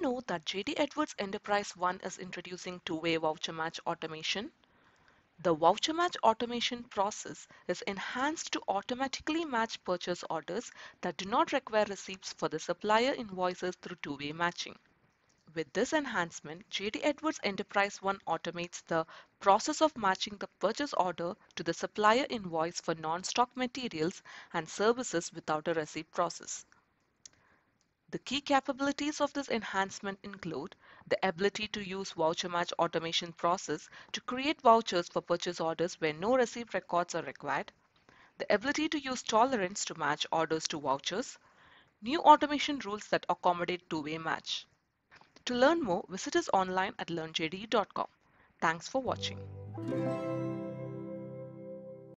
know that JD Edwards EnterpriseOne is introducing two-way voucher match automation? The voucher match automation process is enhanced to automatically match purchase orders that do not require receipts for the supplier invoices through two-way matching. With this enhancement, JD Edwards EnterpriseOne automates the process of matching the purchase order to the supplier invoice for non-stock materials and services without a receipt process. The key capabilities of this enhancement include the ability to use voucher match automation process to create vouchers for purchase orders where no receipt records are required, the ability to use tolerance to match orders to vouchers, new automation rules that accommodate two-way match. To learn more, visit us online at learnjde.com. Thanks for watching.